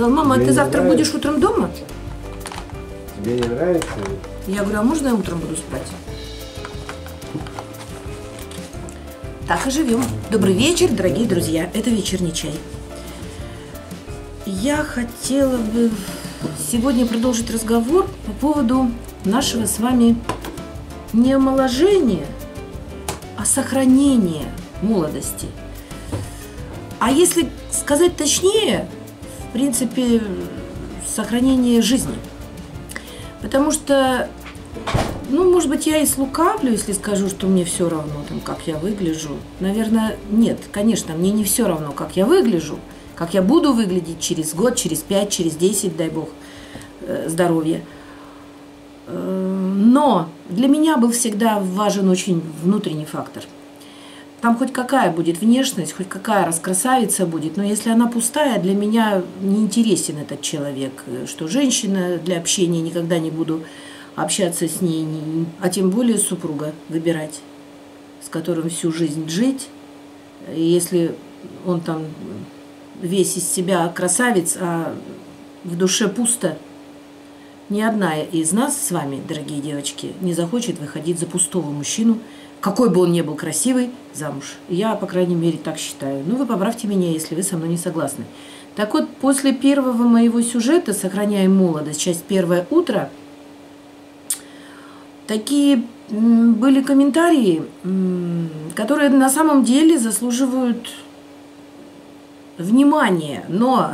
сказал, мама, а Тебе ты не завтра нравится? будешь утром дома? Тебе не нравится? Я говорю, а можно я утром буду спать? Так и живем. Добрый вечер, дорогие друзья. Это вечерний чай. Я хотела бы сегодня продолжить разговор по поводу нашего с вами не омоложения, а сохранения молодости. А если сказать точнее, в принципе, сохранение жизни. Потому что ну, может быть, я и слукавлю, если скажу, что мне все равно, там, как я выгляжу. Наверное, нет, конечно, мне не все равно, как я выгляжу, как я буду выглядеть через год, через пять, через десять, дай бог, э, здоровья. Э, Но для меня был всегда важен очень внутренний фактор. Там хоть какая будет внешность, хоть какая раскрасавица будет, но если она пустая, для меня не интересен этот человек. Что женщина для общения никогда не буду общаться с ней, не- а тем более супруга выбирать, с которым всю жизнь жить. И если он там весь из себя красавец, а в душе пусто, ни одна из нас с вами, дорогие девочки, не захочет выходить за пустого мужчину, какой бы он ни был красивый, замуж. Я, по крайней мере, так считаю. Ну, вы поправьте меня, если вы со мной не согласны. Так вот, после первого моего сюжета «Сохраняем молодость», часть первое утро, такие были комментарии, которые на самом деле заслуживают внимания. Но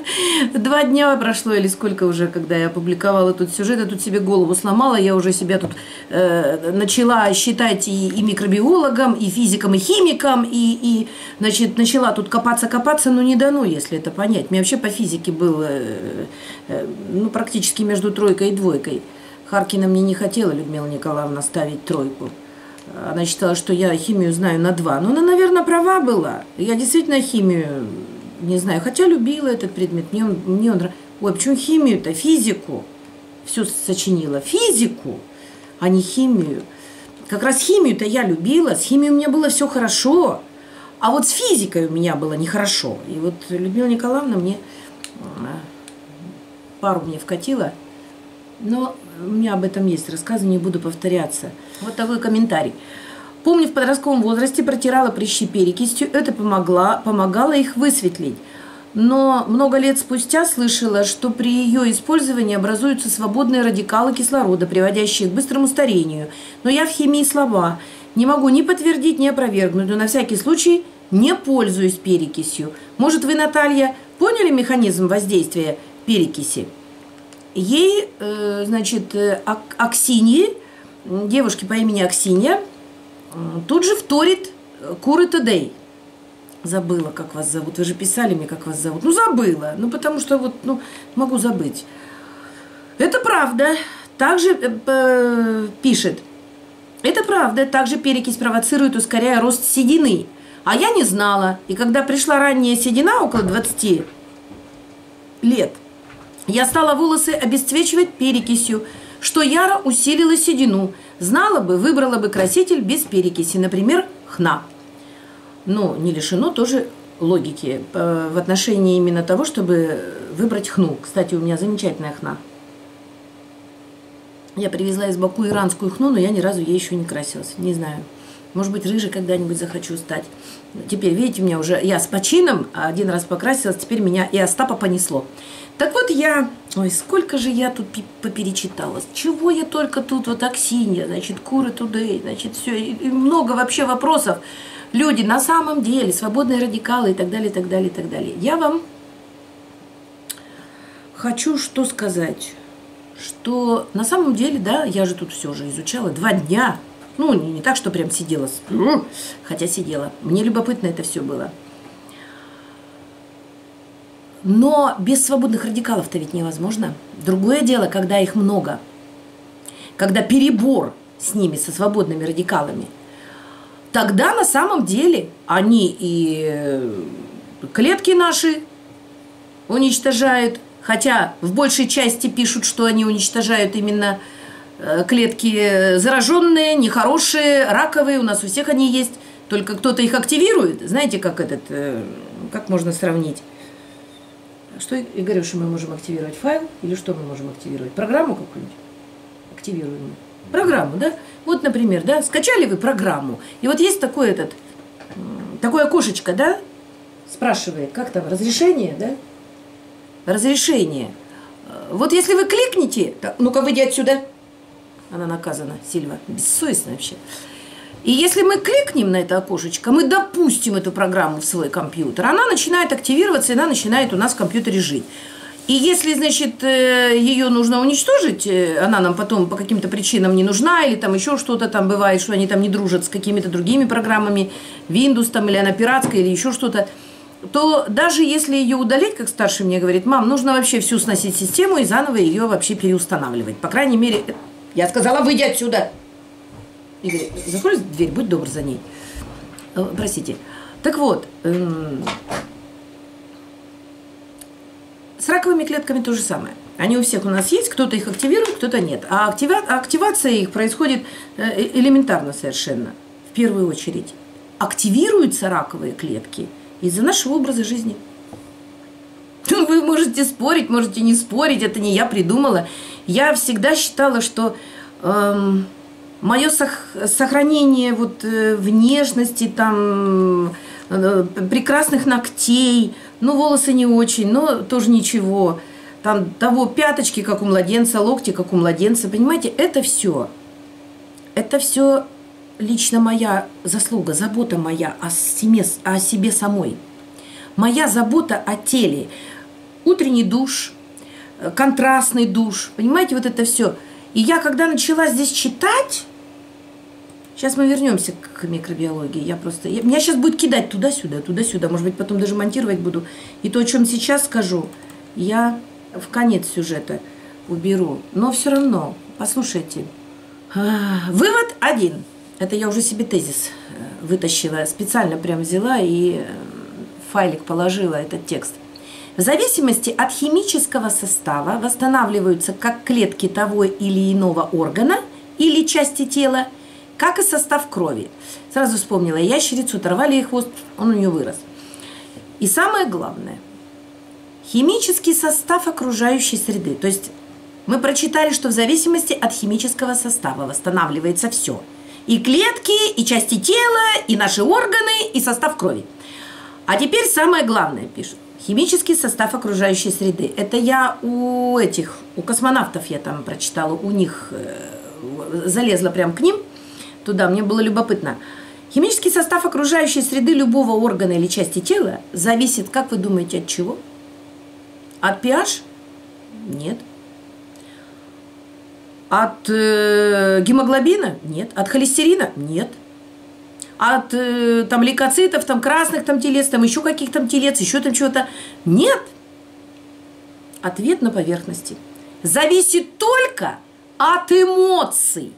два дня прошло или сколько уже, когда я опубликовала тут сюжет, я тут себе голову сломала, я уже себя тут э, начала считать и, и микробиологом, и физиком, и химиком, и, и значит, начала тут копаться-копаться, но не дано, если это понять. Мне вообще по физике было э, э, ну, практически между тройкой и двойкой. Харкина мне не хотела Людмила Николаевна ставить тройку. Она считала, что я химию знаю на два. Но она, наверное, права была. Я действительно химию не знаю. Хотя любила этот предмет. Мне он, мне он... Ой, почему химию-то? Физику. Все сочинила. Физику, а не химию. Как раз химию-то я любила. С химией у меня было все хорошо. А вот с физикой у меня было нехорошо. И вот Людмила Николаевна мне м, пару мне вкатила. Но у меня об этом есть рассказы, не буду повторяться. Вот такой комментарий. Помню, в подростковом возрасте протирала прыщи перекисью, это помогла, помогало их высветлить. Но много лет спустя слышала, что при ее использовании образуются свободные радикалы кислорода, приводящие к быстрому старению. Но я в химии слаба. Не могу ни подтвердить, ни опровергнуть, но на всякий случай не пользуюсь перекисью. Может, вы, Наталья, поняли механизм воздействия перекиси? Ей, э, значит, э, Ак- Аксиньи, м, девушке по имени Аксинья, тут же вторит э, Куры Тудей. Забыла, как вас зовут. Вы же писали мне, как вас зовут. Ну, забыла. Ну, потому что вот, ну, могу забыть. Это правда. Также э, пишет. Это правда. Также перекись провоцирует, ускоряя рост седины. А я не знала. И когда пришла ранняя седина, около 20 лет, я стала волосы обесцвечивать перекисью, что яро усилило седину. Знала бы, выбрала бы краситель без перекиси, например, хна. Но не лишено тоже логики э, в отношении именно того, чтобы выбрать хну. Кстати, у меня замечательная хна. Я привезла из Баку иранскую хну, но я ни разу ей еще не красилась. Не знаю. Может быть, рыжий когда-нибудь захочу стать. Теперь, видите, у меня уже... Я с почином один раз покрасилась, теперь меня и Остапа понесло. Так вот я... Ой, сколько же я тут поперечитала. Чего я только тут, вот Аксинья, значит, Куры Тудей, значит, все. И, много вообще вопросов. Люди, на самом деле, свободные радикалы и так далее, и так далее, и так далее. Я вам хочу что сказать что на самом деле, да, я же тут все же изучала два дня. Ну, не, не так, что прям сидела, хотя сидела. Мне любопытно это все было. Но без свободных радикалов-то ведь невозможно. Другое дело, когда их много. Когда перебор с ними, со свободными радикалами. Тогда на самом деле они и э, клетки наши уничтожают, хотя в большей части пишут, что они уничтожают именно э, клетки зараженные, нехорошие, раковые, у нас у всех они есть, только кто-то их активирует. Знаете, как этот, э, как можно сравнить? Что что мы можем активировать файл или что мы можем активировать? Программу какую-нибудь? Активируем. Программу, да? Вот, например, да, скачали вы программу, и вот есть такой этот, такое окошечко, да, спрашивает, как там, разрешение, да? Разрешение. Вот если вы кликните, ну-ка выйди отсюда, она наказана, Сильва, бессовестно вообще. И если мы кликнем на это окошечко, мы допустим эту программу в свой компьютер, она начинает активироваться, и она начинает у нас в компьютере жить. И если, значит, э, ее нужно уничтожить, э, она нам потом по каким-то причинам не нужна, или там еще что-то там бывает, что они там не дружат с какими-то другими программами, Windows там, или она пиратская, или еще что-то, то даже если ее удалить, как старший мне говорит, мам, нужно вообще всю сносить систему и заново ее вообще переустанавливать. По крайней мере, я сказала, выйди отсюда. Игорь, закрой дверь, будь добр за ней. Э, простите. Так вот, эм, с раковыми клетками то же самое. Они у всех у нас есть, кто-то их активирует, кто-то нет. А актива активация их происходит э, э, элементарно совершенно. В первую очередь, активируются раковые клетки из-за нашего образа жизни. Вы можете спорить, можете не спорить, это не я придумала. Я всегда считала, что эм, мое сохранение вот э, внешности, там, э, прекрасных ногтей, ну, волосы не очень, но тоже ничего. Там того пяточки, как у младенца, локти, как у младенца, понимаете, это все. Это все лично моя заслуга, забота моя о себе, о себе самой. Моя забота о теле. Утренний душ, э, контрастный душ, понимаете, вот это все. И я, когда начала здесь читать, Сейчас мы вернемся к микробиологии. Я просто... Я, меня сейчас будет кидать туда-сюда, туда-сюда. Может быть, потом даже монтировать буду. И то, о чем сейчас скажу, я в конец сюжета уберу. Но все равно, послушайте. А, вывод один. Это я уже себе тезис э, вытащила. Специально прям взяла и э, файлик положила этот текст. В зависимости от химического состава восстанавливаются как клетки того или иного органа или части тела – как и состав крови. Сразу вспомнила ящерицу, оторвали ей хвост, он у нее вырос. И самое главное, химический состав окружающей среды. То есть мы прочитали, что в зависимости от химического состава восстанавливается все. И клетки, и части тела, и наши органы, и состав крови. А теперь самое главное пишут. Химический состав окружающей среды. Это я у этих, у космонавтов я там прочитала, у них э, залезла прям к ним – туда, мне было любопытно. Химический состав окружающей среды любого органа или части тела зависит, как вы думаете, от чего? От pH? Нет. От э, гемоглобина? Нет. От холестерина? Нет. От э, там лейкоцитов, там красных там телец, там еще каких там телец, еще там чего-то? Нет. Ответ на поверхности. Зависит только от эмоций.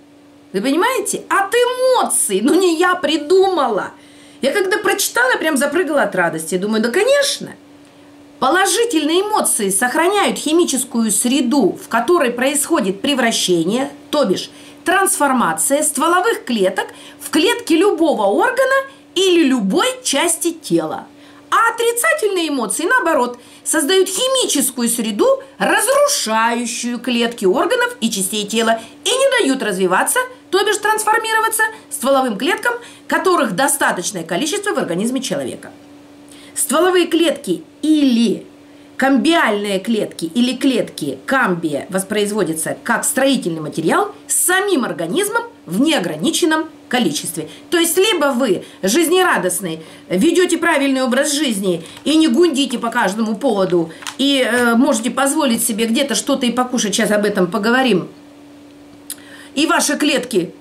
Вы понимаете? От эмоций. Ну, не я придумала. Я когда прочитала, прям запрыгала от радости. Думаю, да, конечно. Положительные эмоции сохраняют химическую среду, в которой происходит превращение, то бишь трансформация стволовых клеток в клетки любого органа или любой части тела. А отрицательные эмоции, наоборот, создают химическую среду, разрушающую клетки органов и частей тела и не дают развиваться, то бишь трансформироваться стволовым клеткам, которых достаточное количество в организме человека. Стволовые клетки или Камбиальные клетки или клетки камбия воспроизводятся как строительный материал самим организмом в неограниченном количестве. То есть либо вы жизнерадостный, ведете правильный образ жизни и не гундите по каждому поводу, и э, можете позволить себе где-то что-то и покушать, сейчас об этом поговорим, и ваши клетки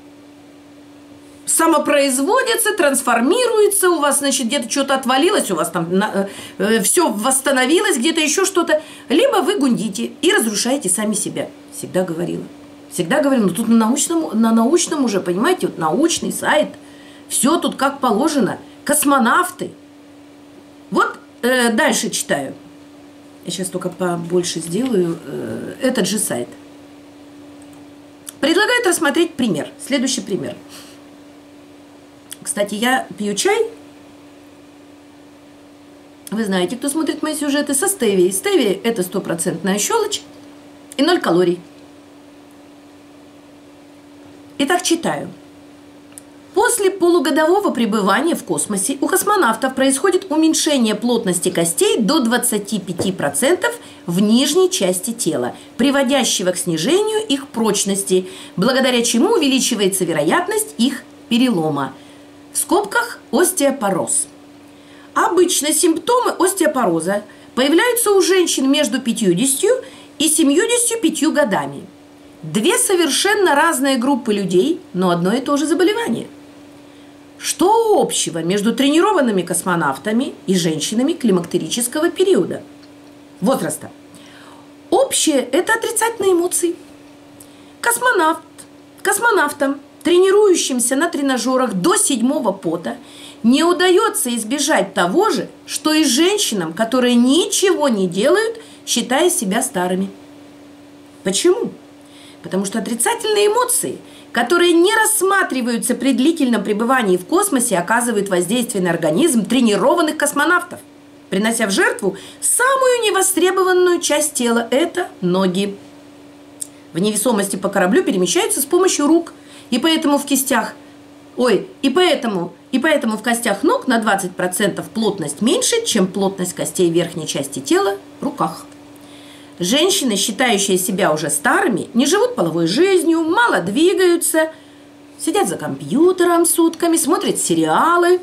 самопроизводится, трансформируется, у вас, значит, где-то что-то отвалилось, у вас там э, э, все восстановилось, где-то еще что-то. Либо вы гундите и разрушаете сами себя. Всегда говорила. Всегда говорила, ну тут на научном, на научном уже, понимаете, вот научный сайт, все тут как положено. Космонавты. Вот э, дальше читаю. Я сейчас только побольше сделаю. Э, этот же сайт. Предлагают рассмотреть пример. Следующий пример. Кстати, я пью чай Вы знаете, кто смотрит мои сюжеты со стевией. Стевия – это стопроцентная щелочь и ноль калорий. Итак, читаю. После полугодового пребывания в космосе у космонавтов происходит уменьшение плотности костей до 25% в нижней части тела, приводящего к снижению их прочности, благодаря чему увеличивается вероятность их перелома. В скобках остеопороз. Обычно симптомы остеопороза появляются у женщин между 50 и 75 годами. Две совершенно разные группы людей, но одно и то же заболевание. Что общего между тренированными космонавтами и женщинами климактерического периода? Возраста. Общее – это отрицательные эмоции. Космонавт, космонавтам, тренирующимся на тренажерах до седьмого пота, не удается избежать того же, что и женщинам, которые ничего не делают, считая себя старыми. Почему? Потому что отрицательные эмоции – которые не рассматриваются при длительном пребывании в космосе, оказывают воздействие на организм тренированных космонавтов, принося в жертву самую невостребованную часть тела – это ноги. В невесомости по кораблю перемещаются с помощью рук, и поэтому в кистях Ой, и поэтому, и поэтому в костях ног на 20% плотность меньше, чем плотность костей верхней части тела в руках. Женщины, считающие себя уже старыми, не живут половой жизнью, мало двигаются, сидят за компьютером сутками, смотрят сериалы.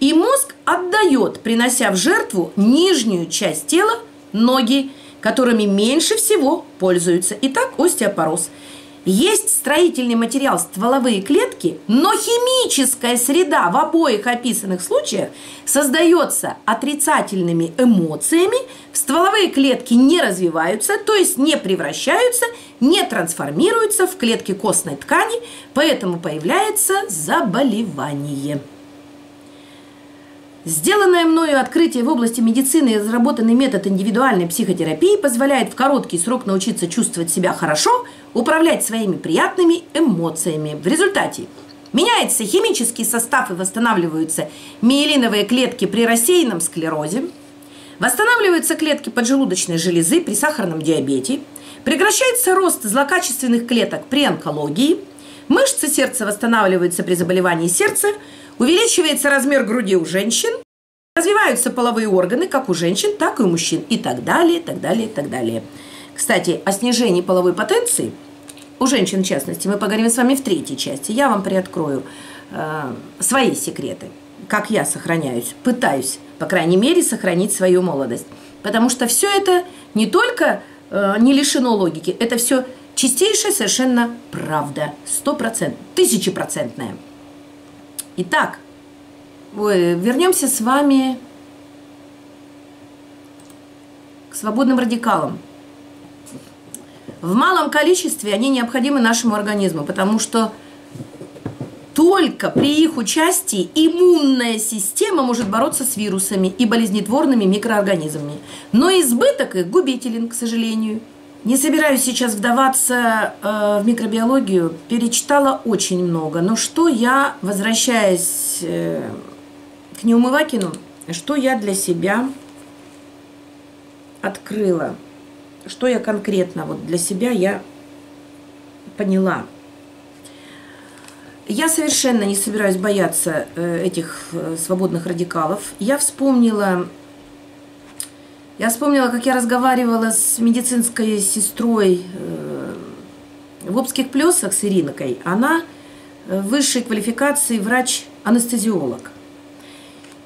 И мозг отдает, принося в жертву нижнюю часть тела, ноги, которыми меньше всего пользуются. Итак, остеопороз – есть строительный материал стволовые клетки, но химическая среда в обоих описанных случаях создается отрицательными эмоциями, стволовые клетки не развиваются, то есть не превращаются, не трансформируются в клетки костной ткани, поэтому появляется заболевание. Сделанное мною открытие в области медицины и разработанный метод индивидуальной психотерапии позволяет в короткий срок научиться чувствовать себя хорошо, управлять своими приятными эмоциями. В результате меняется химический состав и восстанавливаются миелиновые клетки при рассеянном склерозе, восстанавливаются клетки поджелудочной железы при сахарном диабете, прекращается рост злокачественных клеток при онкологии, мышцы сердца восстанавливаются при заболевании сердца – Увеличивается размер груди у женщин, развиваются половые органы как у женщин, так и у мужчин и так далее, так далее, так далее. Кстати, о снижении половой потенции у женщин, в частности, мы поговорим с вами в третьей части. Я вам приоткрою э, свои секреты, как я сохраняюсь, пытаюсь, по крайней мере, сохранить свою молодость. Потому что все это не только э, не лишено логики, это все чистейшая совершенно правда, сто процентов, тысячепроцентная. Итак, вернемся с вами к свободным радикалам. В малом количестве они необходимы нашему организму, потому что только при их участии иммунная система может бороться с вирусами и болезнетворными микроорганизмами. Но избыток их губителен, к сожалению – не собираюсь сейчас вдаваться э, в микробиологию, перечитала очень много. Но что я, возвращаясь э, к Неумывакину, что я для себя открыла, что я конкретно вот для себя я поняла. Я совершенно не собираюсь бояться э, этих э, свободных радикалов. Я вспомнила я вспомнила, как я разговаривала с медицинской сестрой э, в Обских плесах с Иринкой. Она э, высшей квалификации врач-анестезиолог.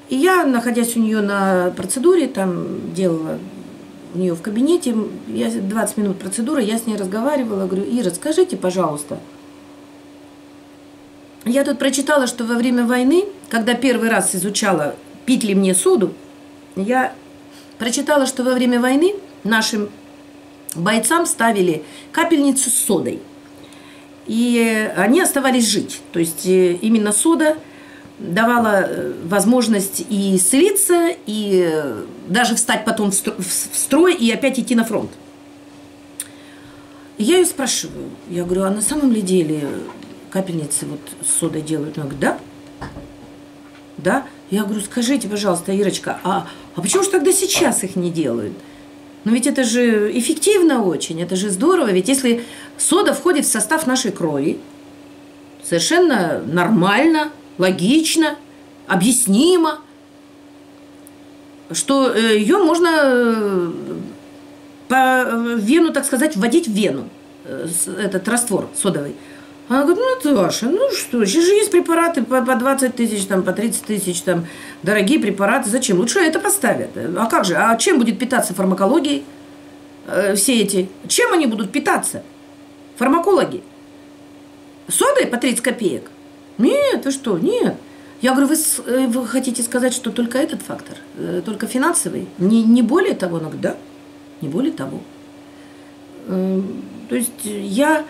И я, находясь у нее на процедуре, там делала у нее в кабинете, я 20 минут процедуры, я с ней разговаривала, говорю, Ира, скажите, пожалуйста, я тут прочитала, что во время войны, когда первый раз изучала, пить ли мне соду, я Прочитала, что во время войны нашим бойцам ставили капельницу с содой. И они оставались жить. То есть э, именно сода давала э, возможность и исцелиться, и э, даже встать потом в строй и опять идти на фронт. я ее спрашиваю, я говорю, а на самом ли деле капельницы вот с содой делают? Она говорит, да, да. Я говорю, скажите, пожалуйста, Ирочка, а, а почему же тогда сейчас их не делают? Но ведь это же эффективно очень, это же здорово. Ведь если сода входит в состав нашей крови, совершенно нормально, логично, объяснимо, что э, ее можно э, по вену, так сказать, вводить в вену, э, этот раствор содовый. Она говорит, ну, Наташа, ну что, сейчас же есть препараты по, по 20 тысяч, там, по 30 тысяч, там, дорогие препараты, зачем? Лучше это поставят. А как же, а чем будет питаться фармакологией э, все эти? Чем они будут питаться? Фармакологи? Содой по 30 копеек? Нет, вы что, нет. Я говорю, вы, э, вы хотите сказать, что только этот фактор, э, только финансовый? Не, не более того? Она говорит, да, не более того. Э, то есть я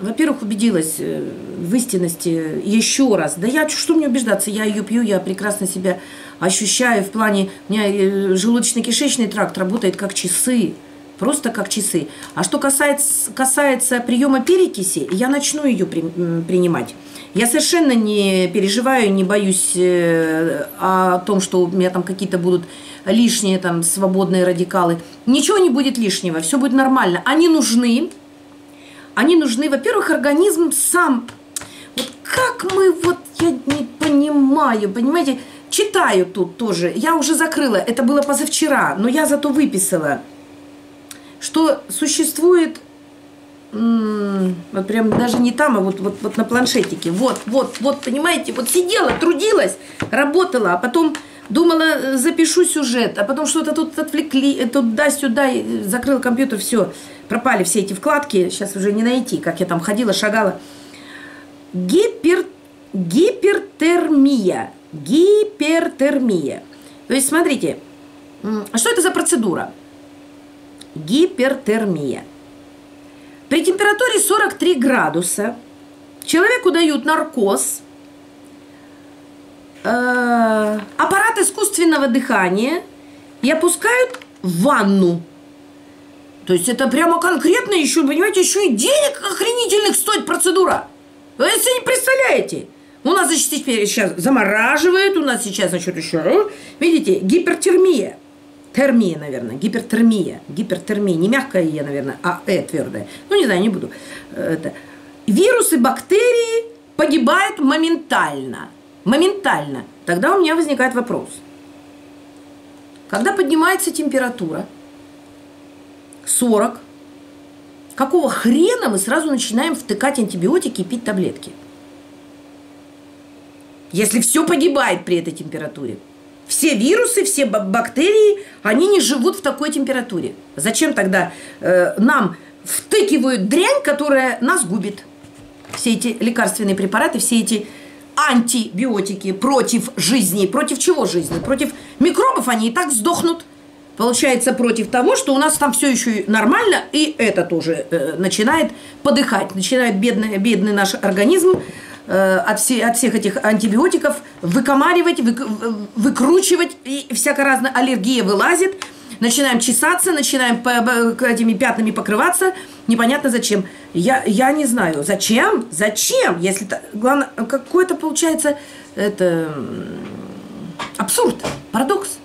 во-первых, убедилась э, в истинности еще раз. Да я, что мне убеждаться, я ее пью, я прекрасно себя ощущаю в плане, у меня э, желудочно-кишечный тракт работает как часы, просто как часы. А что касается, касается приема перекиси, я начну ее при, принимать. Я совершенно не переживаю, не боюсь э, о том, что у меня там какие-то будут лишние там свободные радикалы. Ничего не будет лишнего, все будет нормально. Они нужны, они нужны, во-первых, организм сам. Вот как мы, вот я не понимаю, понимаете, читаю тут тоже. Я уже закрыла, это было позавчера, но я зато выписала, что существует вот прям даже не там, а вот, вот, вот на планшетике. Вот, вот, вот, понимаете, вот сидела, трудилась, работала, а потом думала, э, запишу сюжет, а потом что-то тут отвлекли, э, туда-сюда, закрыл компьютер, все пропали все эти вкладки, сейчас уже не найти, как я там ходила, шагала. Гипер, гипертермия. Гипертермия. То есть, смотрите, что это за процедура? Гипертермия. При температуре 43 градуса человеку дают наркоз, э, аппарат искусственного дыхания и опускают в ванну – то есть это прямо конкретно еще, понимаете, еще и денег охренительных стоит процедура. Вы себе не представляете? У нас, значит, теперь сейчас замораживает, у нас сейчас, значит, еще, видите, гипертермия. Термия, наверное, гипертермия. Гипертермия, не мягкая Е, наверное, а Э твердая. Ну, не знаю, не буду. Это. Вирусы, бактерии погибают моментально. Моментально. Тогда у меня возникает вопрос. Когда поднимается температура, 40. Какого хрена мы сразу начинаем втыкать антибиотики и пить таблетки? Если все погибает при этой температуре. Все вирусы, все бактерии, они не живут в такой температуре. Зачем тогда э, нам втыкивают дрянь, которая нас губит? Все эти лекарственные препараты, все эти антибиотики против жизни. Против чего жизни? Против микробов они и так сдохнут – получается против того, что у нас там все еще нормально, и это тоже э, начинает подыхать, начинает бедный, бедный наш организм э, от, все, от всех этих антибиотиков выкомаривать, вы, выкручивать, и всякая разная аллергия вылазит, начинаем чесаться, начинаем по, по, этими пятнами покрываться, непонятно зачем. Я, я не знаю, зачем, зачем, если, главное, какой-то получается, это абсурд, парадокс.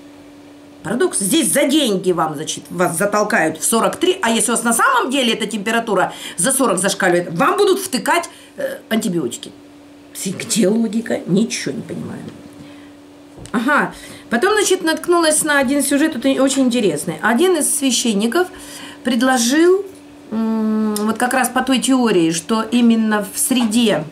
Парадокс. Здесь за деньги вам, значит, вас затолкают в 43, а если у вас на самом деле эта температура за 40 зашкаливает, вам будут втыкать э, антибиотики. Где логика? Ничего не понимаю. Ага. Потом, значит, наткнулась на один сюжет, это очень интересный. Один из священников предложил, вот как раз по той теории, что именно в среде,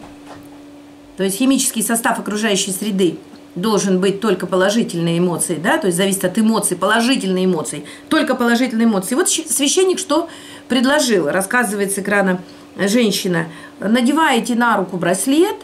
то есть химический состав окружающей среды должен быть только положительные эмоции, да, то есть зависит от эмоций, положительные эмоции, только положительные эмоции. Вот священник что предложил, рассказывает с экрана женщина, надеваете на руку браслет,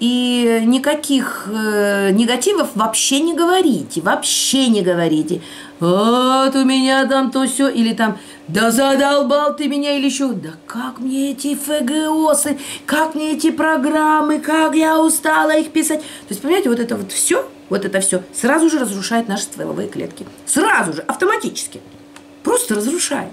и никаких э, негативов вообще не говорите, вообще не говорите. Вот у меня там то все, или там, да задолбал ты меня, или еще, да как мне эти ФГОсы, как мне эти программы, как я устала их писать. То есть, понимаете, вот это вот все, вот это все сразу же разрушает наши стволовые клетки. Сразу же, автоматически. Просто разрушает.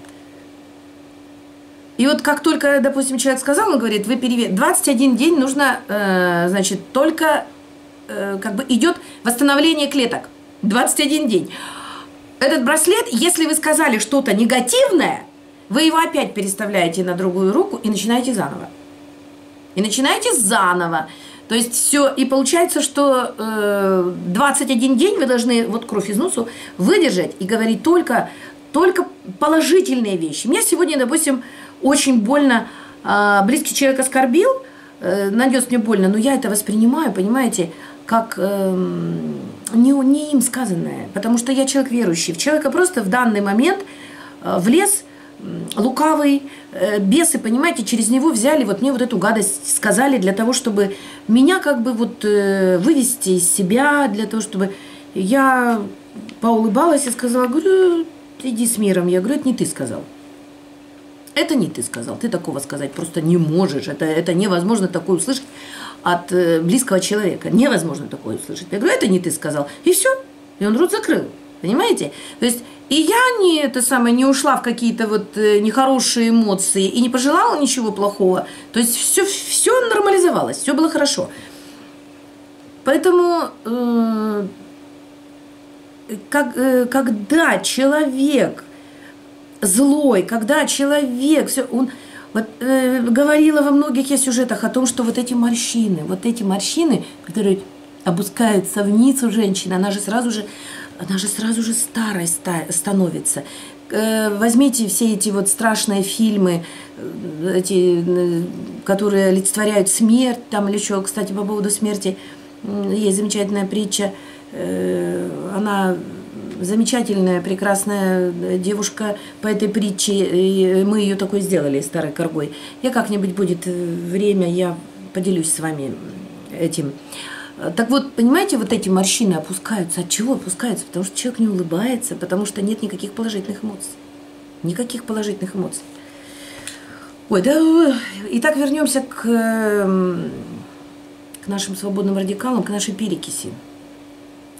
И вот как только, допустим, человек сказал, он говорит, вы перевес... 21 день нужно, э, значит, только э, как бы идет восстановление клеток. 21 день. Этот браслет, если вы сказали что-то негативное, вы его опять переставляете на другую руку и начинаете заново. И начинаете заново. То есть все, и получается, что э, 21 день вы должны вот кровь из носу выдержать и говорить только, только положительные вещи. Мне сегодня, допустим, очень больно, э, близкий человек оскорбил, э, нанес мне больно, но я это воспринимаю, понимаете, как э, не, не им сказанное, потому что я человек верующий. В человека просто в данный момент э, влез лукавый, э, бесы, понимаете, через него взяли, вот мне вот эту гадость сказали для того, чтобы меня как бы вот э, вывести из себя, для того, чтобы я поулыбалась и сказала, говорю, иди с миром. Я говорю, это не ты сказал. Это не ты сказал, ты такого сказать просто не можешь, это, это невозможно такое услышать от э, близкого человека, невозможно такое услышать. Я говорю, это не ты сказал, и все, и он рот закрыл, понимаете? То есть и я не, это самое, не ушла в какие-то вот э, нехорошие эмоции и не пожелала ничего плохого. То есть все, все нормализовалось, все было хорошо. Поэтому, э, как, э, когда человек злой, когда человек, все, он, вот, э, говорила во многих я сюжетах о том, что вот эти морщины, вот эти морщины, которые опускаются вниз у женщины, она же сразу же она же сразу же старой становится. Э, возьмите все эти вот страшные фильмы, э, эти, э, которые олицетворяют смерть, там или еще, кстати, по поводу смерти, есть замечательная притча, она замечательная, прекрасная девушка по этой притче, и мы ее такой сделали, старой коргой. Я как-нибудь будет время, я поделюсь с вами этим. Так вот, понимаете, вот эти морщины опускаются. От чего опускаются? Потому что человек не улыбается, потому что нет никаких положительных эмоций. Никаких положительных эмоций. Ой, да, итак, вернемся к, к нашим свободным радикалам, к нашей перекиси.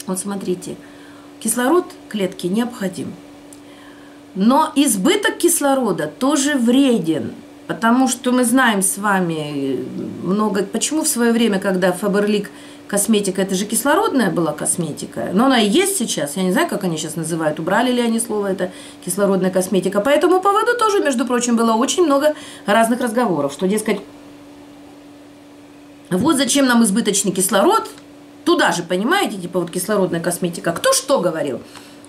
Вот смотрите, кислород клетки необходим. Но избыток кислорода тоже вреден, потому что мы знаем с вами много... Почему в свое время, когда Фаберлик косметика, это же кислородная была косметика, но она и есть сейчас, я не знаю, как они сейчас называют, убрали ли они слово это кислородная косметика. По этому поводу тоже, между прочим, было очень много разных разговоров, что, дескать, вот зачем нам избыточный кислород, туда же, понимаете, типа вот кислородная косметика, кто что говорил.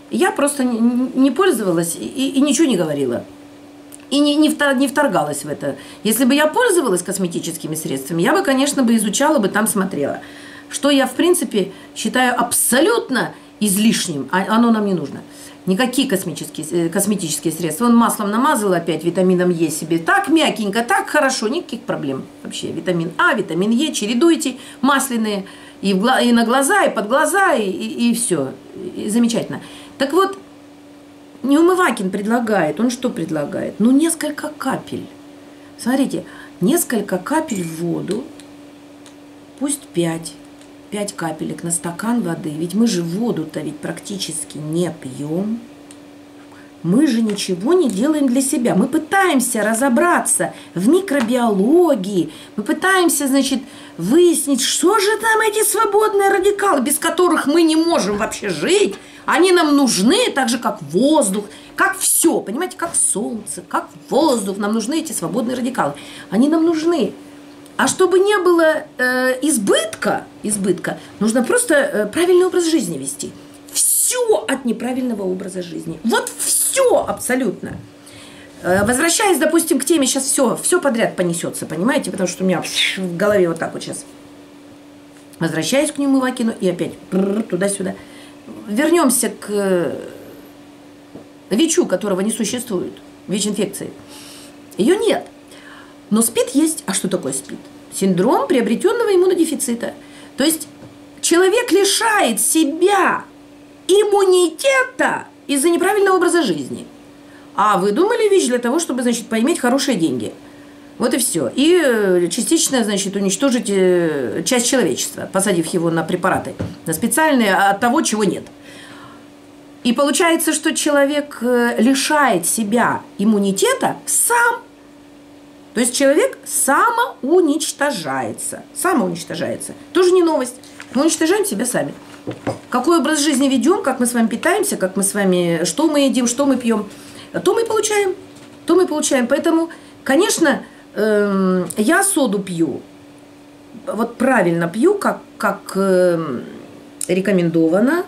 Я просто не пользовалась и, и ничего не говорила. И не, не, втор, не вторгалась в это. Если бы я пользовалась косметическими средствами, я бы, конечно, бы изучала бы, там смотрела что я, в принципе, считаю абсолютно излишним, а оно нам не нужно. Никакие космические, э, косметические средства. Он маслом намазал опять витамином Е себе. Так мягенько, так хорошо, никаких проблем вообще. Витамин А, витамин Е, чередуйте масляные и, в, и на глаза, и под глаза, и, и, и все. И замечательно. Так вот, Неумывакин предлагает, он что предлагает? Ну, несколько капель. Смотрите, несколько капель в воду, пусть пять 5 капелек на стакан воды, ведь мы же воду-то ведь практически не пьем. Мы же ничего не делаем для себя. Мы пытаемся разобраться в микробиологии. Мы пытаемся, значит, выяснить, что же там эти свободные радикалы, без которых мы не можем вообще жить. Они нам нужны, так же, как воздух, как все, понимаете, как солнце, как воздух. Нам нужны эти свободные радикалы. Они нам нужны. А чтобы не было э, избытка, избытка, нужно просто э, правильный образ жизни вести. Все от неправильного образа жизни. Вот все абсолютно. Э, возвращаясь, допустим, к теме, сейчас все, все подряд понесется, понимаете, потому что у меня в голове вот так вот сейчас. Возвращаясь к нему Вакину и опять туда-сюда. Вернемся к э, ВИЧу, которого не существует, ВИЧ-инфекции. Ее нет – но СПИД есть. А что такое СПИД? Синдром приобретенного иммунодефицита. То есть человек лишает себя иммунитета из-за неправильного образа жизни. А вы думали ВИЧ для того, чтобы, значит, поиметь хорошие деньги. Вот и все. И э, частично, значит, уничтожить э, часть человечества, посадив его на препараты, на специальные от того, чего нет. И получается, что человек э, лишает себя иммунитета сам то есть человек самоуничтожается. Самоуничтожается. Тоже не новость. Мы уничтожаем себя сами. Какой образ жизни ведем, как мы с вами питаемся, как мы с вами, что мы едим, что мы пьем, то мы получаем. То мы получаем. Поэтому, конечно, эм, я соду пью. Вот правильно пью, как, как эм, рекомендовано.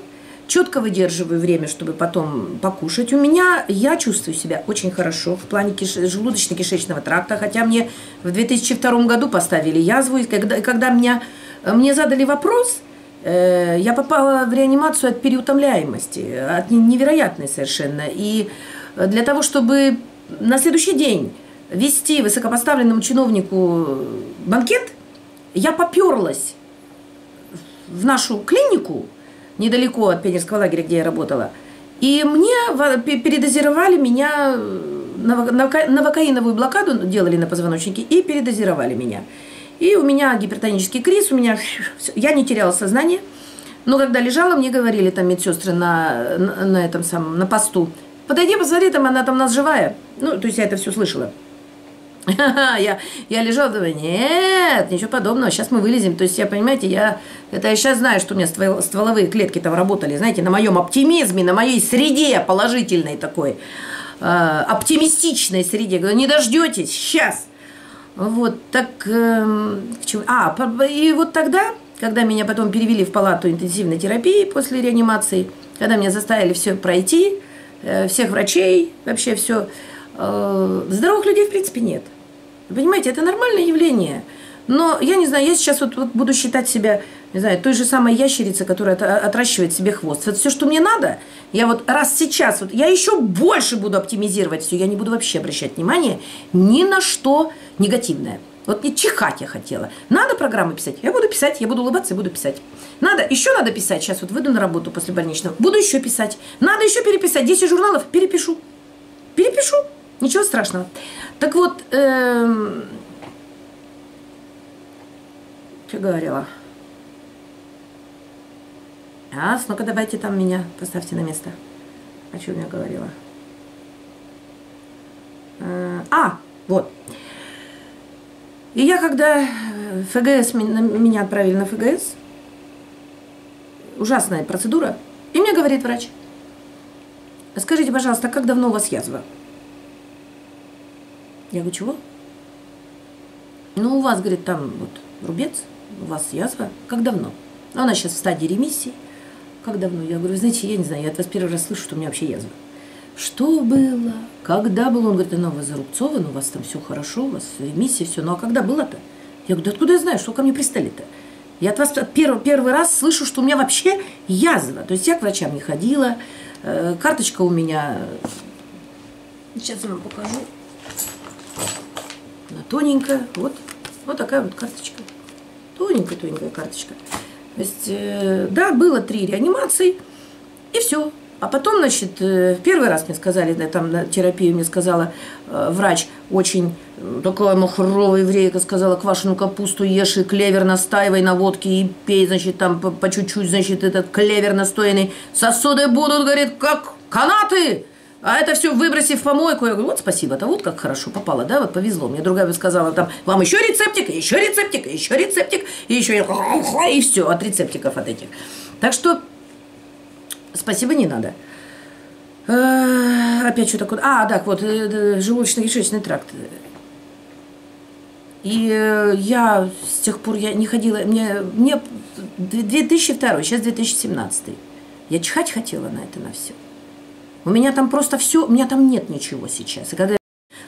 Четко выдерживаю время, чтобы потом покушать. У меня, я чувствую себя очень хорошо в плане киш... желудочно-кишечного тракта, хотя мне в 2002 году поставили язву, и когда, когда меня, мне задали вопрос, я попала в реанимацию от переутомляемости, от невероятной совершенно. И для того, чтобы на следующий день вести высокопоставленному чиновнику банкет, я поперлась в нашу клинику, недалеко от Пионерского лагеря, где я работала. И мне передозировали меня, новокаиновую блокаду делали на позвоночнике и передозировали меня. И у меня гипертонический криз, у меня... Я не теряла сознание. Но когда лежала, мне говорили там медсестры на, на, на этом самом, на посту, подойди, посмотри, там она там у нас живая. Ну, то есть я это все слышала. я, я лежала, думаю, нет, ничего подобного, сейчас мы вылезем. То есть я, понимаете, я, это я сейчас знаю, что у меня стволовые клетки там работали, знаете, на моем оптимизме, на моей среде положительной такой, э, оптимистичной среде. Говорю, не дождетесь, сейчас. Вот, так, э, а, и вот тогда, когда меня потом перевели в палату интенсивной терапии после реанимации, когда меня заставили все пройти, э, всех врачей, вообще все, Э, здоровых людей, в принципе, нет. понимаете, это нормальное явление. Но я не знаю, я сейчас вот, вот буду считать себя, не знаю, той же самой ящерицей, которая отращивает себе хвост. Это все, что мне надо. Я вот раз сейчас, вот я еще больше буду оптимизировать все, я не буду вообще обращать внимание ни на что негативное. Вот не чихать я хотела. Надо программы писать, я буду писать, я буду улыбаться и буду писать. Надо, еще надо писать. Сейчас вот выйду на работу после больничного, буду еще писать. Надо еще переписать. 10 журналов, перепишу. Перепишу. Ничего страшного. Так вот, эм... что говорила? А, ну-ка давайте там меня поставьте на место. О чем я говорила? Э, а, вот. И я когда э, ФГС, меня отправили на ФГС, ужасная процедура, и мне говорит врач, скажите, пожалуйста, как давно у вас язва? Я говорю, чего? Ну, у вас, говорит, там вот рубец, у вас язва. Как давно? Она сейчас в стадии ремиссии. Как давно? Я говорю, знаете, я не знаю, я от вас первый раз слышу, что у меня вообще язва. Что было? Когда было? Он говорит, она у вас зарубцована, у вас там все хорошо, у вас ремиссия, все. Ну, а когда было-то? Я говорю, да откуда я знаю, что ко мне пристали-то? Я от вас первый, первый раз слышу, что у меня вообще язва. То есть я к врачам не ходила, э, карточка у меня... Сейчас я вам покажу. Она тоненькая, вот, вот такая вот карточка. Тоненькая-тоненькая карточка. То есть, э, да, было три реанимации, и все. А потом, значит, э, первый раз мне сказали, да, там на терапию мне сказала э, врач, очень такая махровая еврейка, сказала, квашеную капусту ешь и клевер настаивай на водке и пей, значит, там по чуть-чуть, значит, этот клевер настоянный. Сосуды будут, говорит, как канаты. А это все выбросив в помойку, я говорю, вот спасибо-то, вот как хорошо попало, да, вот повезло. Мне другая бы сказала, там, вам еще рецептик, еще рецептик, еще рецептик, и еще и все от рецептиков от этих. Так что спасибо не надо. Э, опять что такое? А, так, вот, э, желудочно-кишечный тракт. И э, я с тех пор я не ходила, мне, мне 2002, сейчас 2017. Я чихать хотела на это, на все. У меня там просто все, у меня там нет ничего сейчас. И когда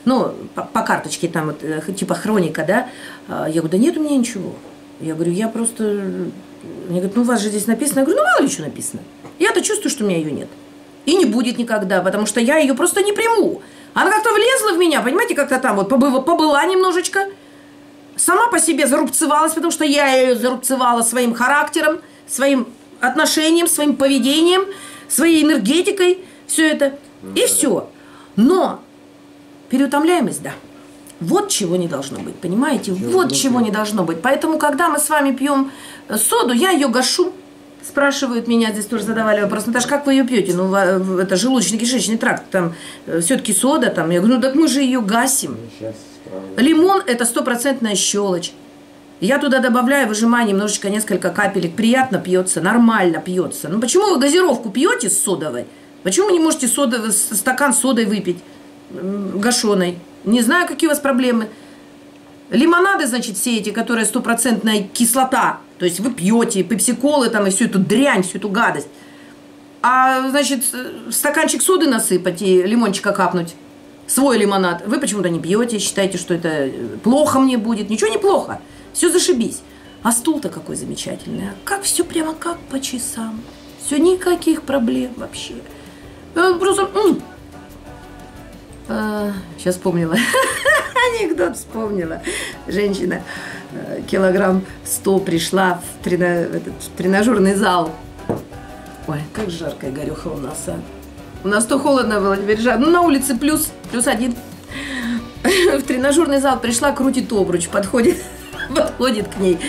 ну, по, по карточке там, вот, э, типа хроника, да, а, я говорю, да нет у меня ничего. Я говорю, я просто... Мне говорят, ну у вас же здесь написано. Я говорю, ну мало ли что написано. Я-то чувствую, что у меня ее нет. И не будет никогда, потому что я ее просто не приму. Она как-то влезла в меня, понимаете, как-то там вот побыла, побыла немножечко. Сама по себе зарубцевалась, потому что я ее зарубцевала своим характером, своим отношением, своим поведением, своей энергетикой – все это, и все. Но переутомляемость, да. Вот чего не должно быть, понимаете? Чего вот чего не должно быть. Поэтому, когда мы с вами пьем э, соду, я ее гашу. Спрашивают меня, здесь тоже задавали вопрос, Наташа, как вы ее пьете? Ну, это желудочно-кишечный тракт, там э, все-таки сода, там. Я говорю, ну так мы же ее гасим. Лимон – это стопроцентная щелочь. Я туда добавляю, выжимаю немножечко, несколько капелек. Приятно пьется, нормально пьется. Ну почему вы газировку пьете с содовой? Почему вы не можете сода, стакан содой выпить гашеной? Не знаю, какие у вас проблемы. Лимонады, значит, все эти, которые стопроцентная кислота. То есть вы пьете пепсиколы там и всю эту дрянь, всю эту гадость. А, значит, стаканчик соды насыпать и лимончика капнуть. Свой лимонад. Вы почему-то не пьете, считаете, что это плохо мне будет. Ничего не плохо. Все зашибись. А стул-то какой замечательный. А как все прямо как по часам. Все, никаких проблем вообще. Э, просто... Сейчас вспомнила. Анекдот вспомнила. Женщина э, килограмм 100 пришла в, трена... в тренажерный зал. Ой, как жарко и гореха у нас, а. У нас то холодно было, теперь жарко. Ну, на улице плюс, плюс один. В тренажерный зал пришла, крутит обруч, подходит подходит к ней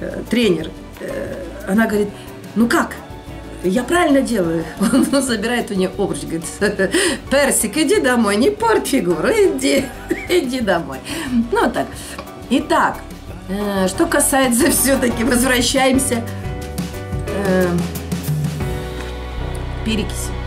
э, тренер. Э, она говорит, ну как? Я правильно делаю. Он забирает у нее обруч, говорит, Персик, иди домой, не порть фигуру, иди, иди домой. Ну так. Итак, э, что касается все-таки, возвращаемся перекиси.